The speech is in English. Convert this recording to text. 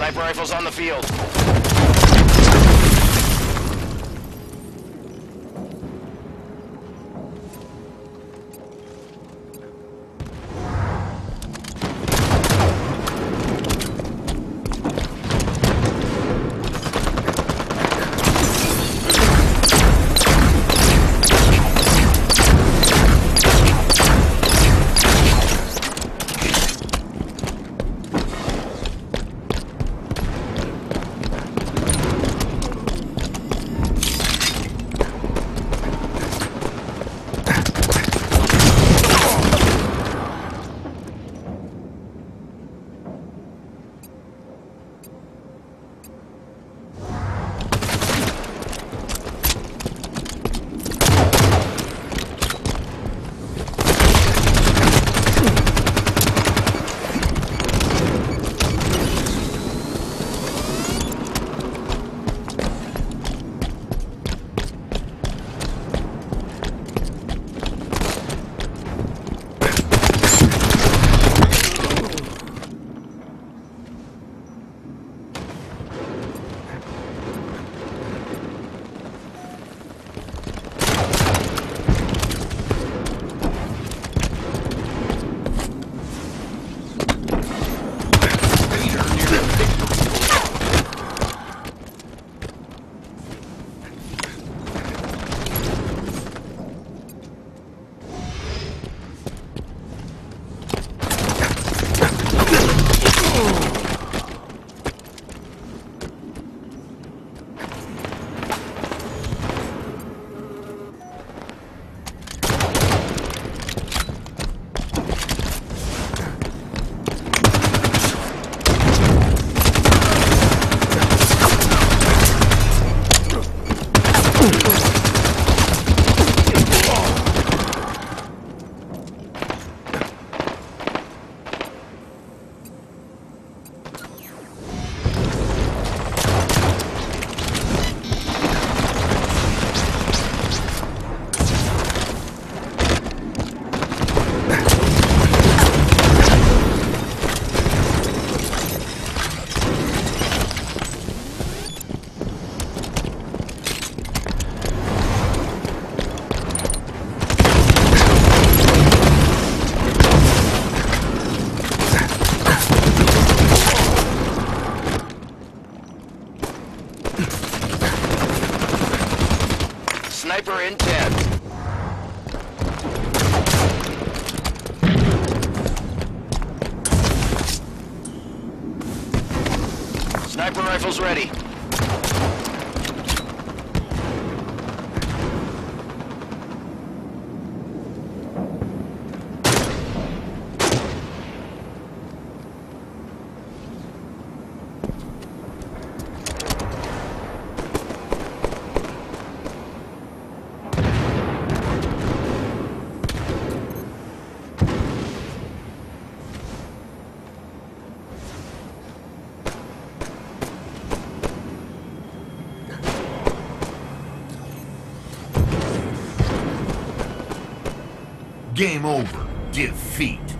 Sniper rifles on the field. Ooh. Sniper in 10. Sniper rifles ready. Game over. Defeat.